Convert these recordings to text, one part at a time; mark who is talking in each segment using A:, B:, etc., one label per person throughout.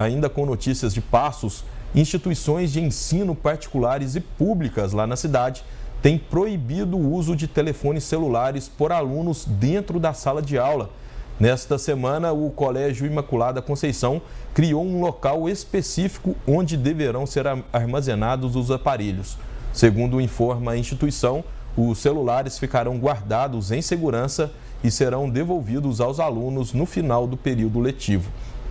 A: Ainda com notícias de passos, instituições de ensino particulares e públicas lá na cidade têm proibido o uso de telefones celulares por alunos dentro da sala de aula. Nesta semana, o Colégio Imaculada Conceição criou um local específico onde deverão ser armazenados os aparelhos. Segundo informa a instituição, os celulares ficarão guardados em segurança e serão devolvidos aos alunos no final do período letivo.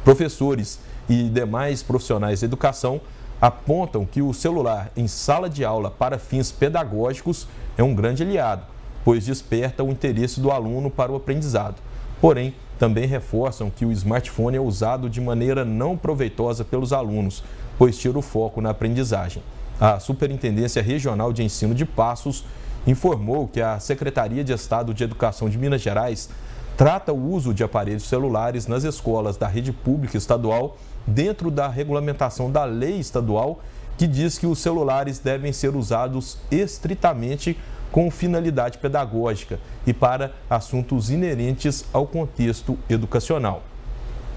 A: Professores e demais profissionais de educação apontam que o celular em sala de aula para fins pedagógicos é um grande aliado, pois desperta o interesse do aluno para o aprendizado. Porém, também reforçam que o smartphone é usado de maneira não proveitosa pelos alunos, pois tira o foco na aprendizagem. A Superintendência Regional de Ensino de Passos informou que a Secretaria de Estado de Educação de Minas Gerais trata o uso de aparelhos celulares nas escolas da rede pública estadual dentro da regulamentação da lei estadual que diz que os celulares devem ser usados estritamente com finalidade pedagógica e para assuntos inerentes ao contexto educacional.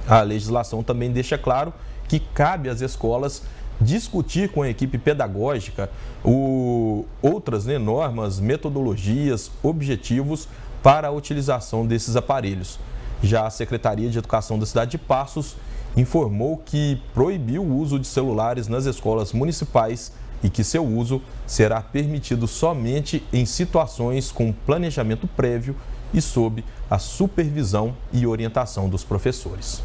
A: A legislação também deixa claro que cabe às escolas discutir com a equipe pedagógica o, outras né, normas, metodologias, objetivos para a utilização desses aparelhos. Já a Secretaria de Educação da cidade de Passos informou que proibiu o uso de celulares nas escolas municipais e que seu uso será permitido somente em situações com planejamento prévio e sob a supervisão e orientação dos professores.